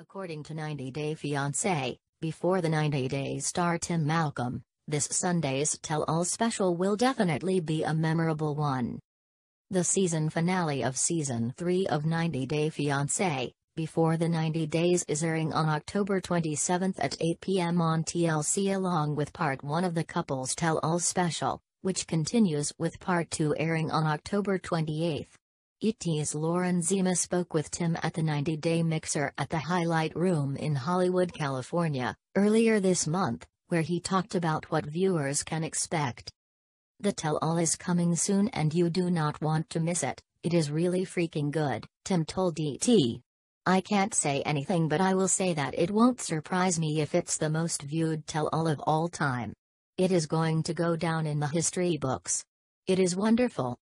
According to 90 Day Fiancé, before the 90 Days star Tim Malcolm, this Sunday's Tell All special will definitely be a memorable one. The season finale of Season 3 of 90 Day Fiancé, Before the 90 Days is airing on October 27 at 8 p.m. on TLC along with part 1 of the couple's Tell All special, which continues with part 2 airing on October 28. ET's Lauren Zima spoke with Tim at the 90 Day Mixer at the Highlight Room in Hollywood, California, earlier this month, where he talked about what viewers can expect. The tell all is coming soon and you do not want to miss it, it is really freaking good, Tim told ET. I can't say anything but I will say that it won't surprise me if it's the most viewed tell all of all time. It is going to go down in the history books. It is wonderful.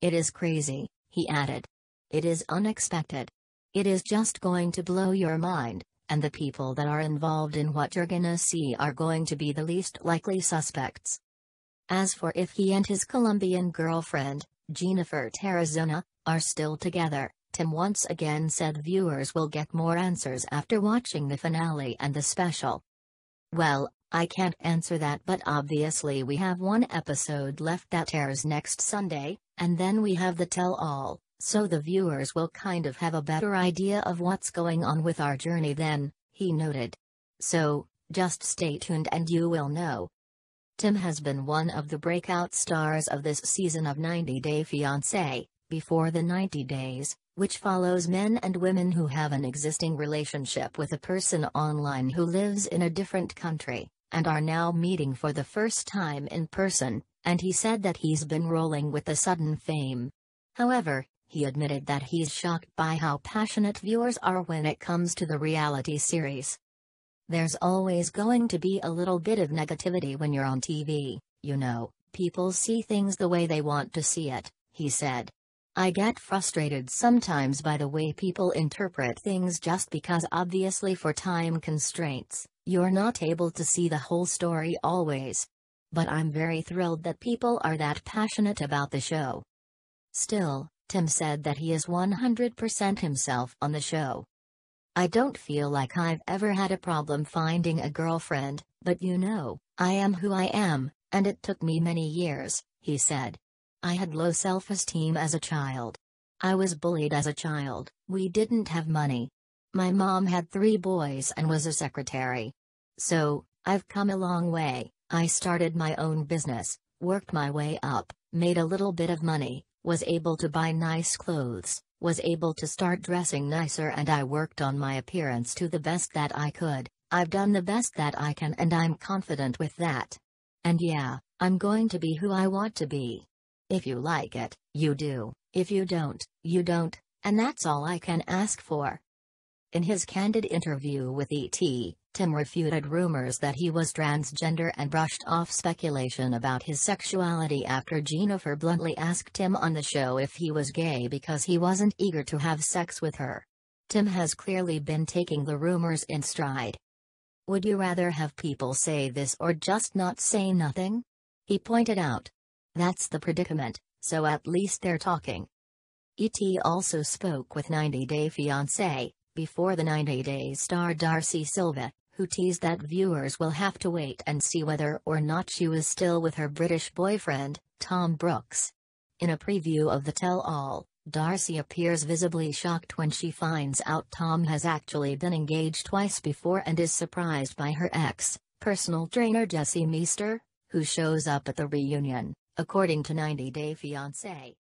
It is crazy he added. It is unexpected. It is just going to blow your mind, and the people that are involved in what you're gonna see are going to be the least likely suspects. As for if he and his Colombian girlfriend, Jennifer Tarazona, are still together, Tim once again said viewers will get more answers after watching the finale and the special. Well, I can't answer that but obviously we have one episode left that airs next Sunday, and then we have the tell all, so the viewers will kind of have a better idea of what's going on with our journey then, he noted. So, just stay tuned and you will know. Tim has been one of the breakout stars of this season of 90 Day Fiancé, before the 90 days, which follows men and women who have an existing relationship with a person online who lives in a different country, and are now meeting for the first time in person, and he said that he's been rolling with the sudden fame. However, he admitted that he's shocked by how passionate viewers are when it comes to the reality series. There's always going to be a little bit of negativity when you're on TV, you know, people see things the way they want to see it, he said. I get frustrated sometimes by the way people interpret things just because obviously for time constraints, you're not able to see the whole story always but I'm very thrilled that people are that passionate about the show. Still, Tim said that he is 100% himself on the show. I don't feel like I've ever had a problem finding a girlfriend, but you know, I am who I am, and it took me many years, he said. I had low self esteem as a child. I was bullied as a child, we didn't have money. My mom had three boys and was a secretary. So, I've come a long way. I started my own business, worked my way up, made a little bit of money, was able to buy nice clothes, was able to start dressing nicer and I worked on my appearance to the best that I could. I've done the best that I can and I'm confident with that. And yeah, I'm going to be who I want to be. If you like it, you do, if you don't, you don't, and that's all I can ask for. In his candid interview with ET, Tim refuted rumors that he was transgender and brushed off speculation about his sexuality after Jennifer bluntly asked him on the show if he was gay because he wasn't eager to have sex with her. Tim has clearly been taking the rumors in stride. Would you rather have people say this or just not say nothing? He pointed out. That's the predicament, so at least they're talking. E.T. also spoke with 90 Day Fiancé, before the 90 Days star Darcey Silva, who teased that viewers will have to wait and see whether or not she was still with her British boyfriend, Tom Brooks. In a preview of the Tell All, Darcy appears visibly shocked when she finds out Tom has actually been engaged twice before and is surprised by her ex, personal trainer Jesse Meester, who shows up at the reunion, according to 90 Day Fiancé.